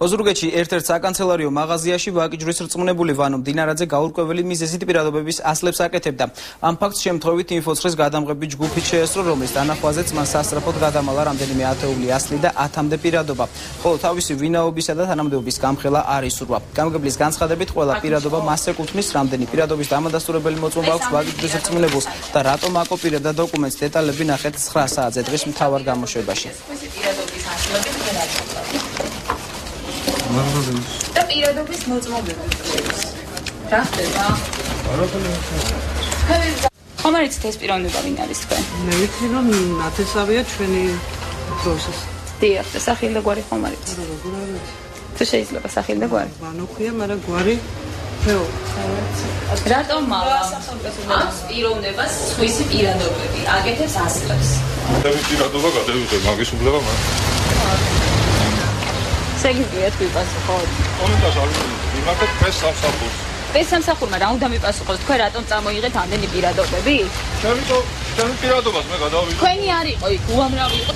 ოზურგეთში ერთ-ერთ საკანცელარიო მაღაზიაში ვაკიჯრის რწმუნებული ვანო დინარაძე გაურკვეველი მიზეზით პირადობების ასლებს აკეთებდა. ამ ფაქტს შემთხვევით ინფოცხრის გადამღები ჯგუფი შეესწრო, რომლის დანახვაზეც მან სასწრაფოდ გადამალა რამდენიმე ათეული ასლი და 10-მდე პირადობა. ხოლო თავისი ვინაობისა და თანამდებობის გამხელა არ ისურვა. გამგებლის განცხადებით, ყველა პირადობა მას ეკუთვნის, რამდენი პირადობის დამადასტურებელი მოწმობა აქვს ვაკიჯრის რწმუნებულს და რატომ აკოპირებდა დოკუმენტს დეტალები ნახეთ 9 საათზე დღის მთავარ გამოშვებაში. მაგალითად და პირადობის მოწმობებს რა ხდება? ხომარიც ეს პიროვნება ვინ არის თქვენ? მე ვიცი რომ ნათესავია ჩვენი პროცეს. დიახ, და სახელი და გვარი ხომარიც. როგორ არის? თუ შეიძლება სახელი და გვარი? ვანოქია, მაგრამ გვარი ფეო. რატომ ამ პიროვნებას სხვისი პირადობები აკეთებს ასლებს? და პირადობა გადავიდე მაგის უბლება მაგ შეგიძლიათ ვიპასუხოთ? კომენტარს არ ვიმართეთ ფეს სამსახურს. ფეს სამსახურმა რა უნდა მიპასუხოს? თქვენ რატომ წამოიღეთ ამდენი პირადობები? ჩემი ჩემი პირადობას მე გადავიდე. თქვენი არ იყო იქ უამრავი იყო.